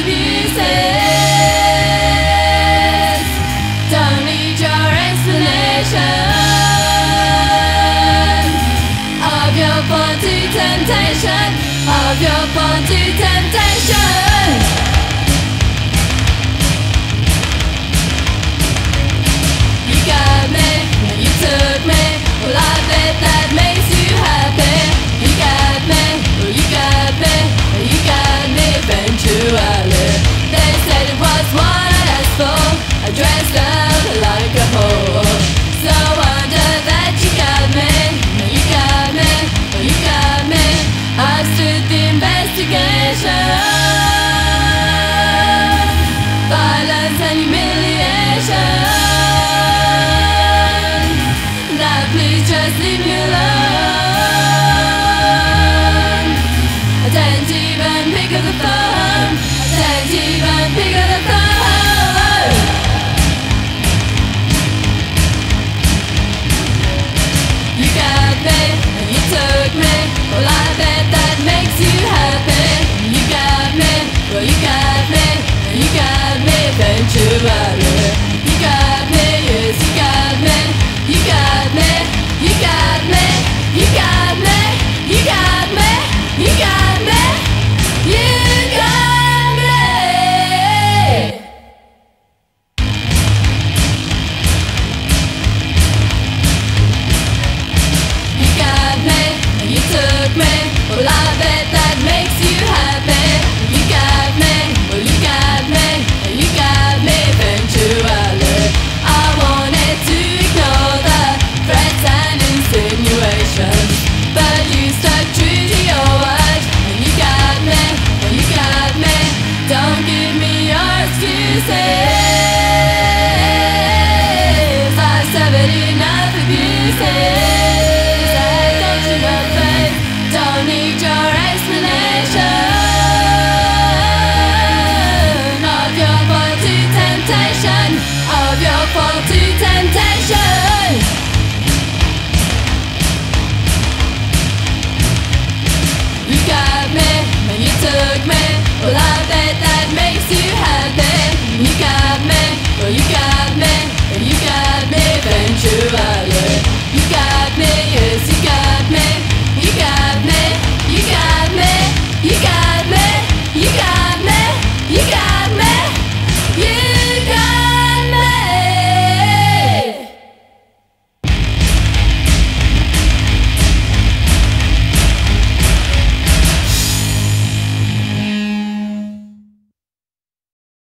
abuses. Don't need your explanation of your faulty of your faulty temptation. I didn't even pick up the phone I didn't even pick up the phone You got me, you took me. Well I bet that makes you happy. But you to your words And you got me, and you got me Don't give me your excuses.